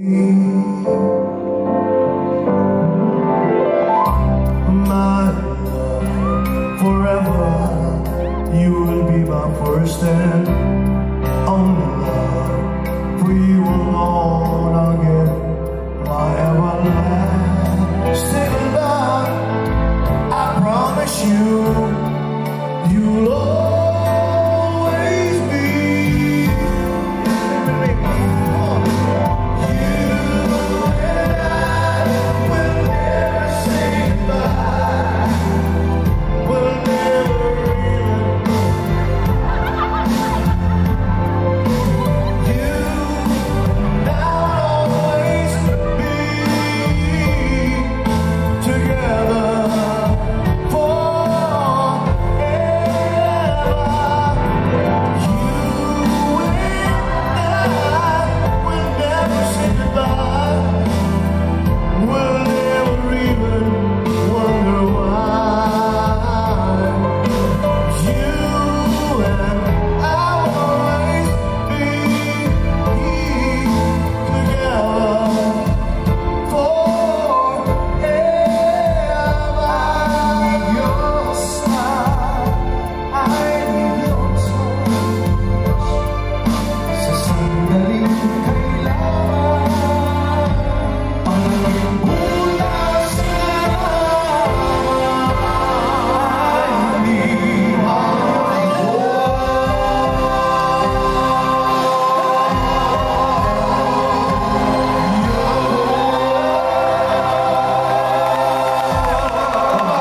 My love, forever you will be my first and only love. For you alone, I'll give my everlasting. I promise you, you'll always be.